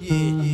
Yeah, yeah,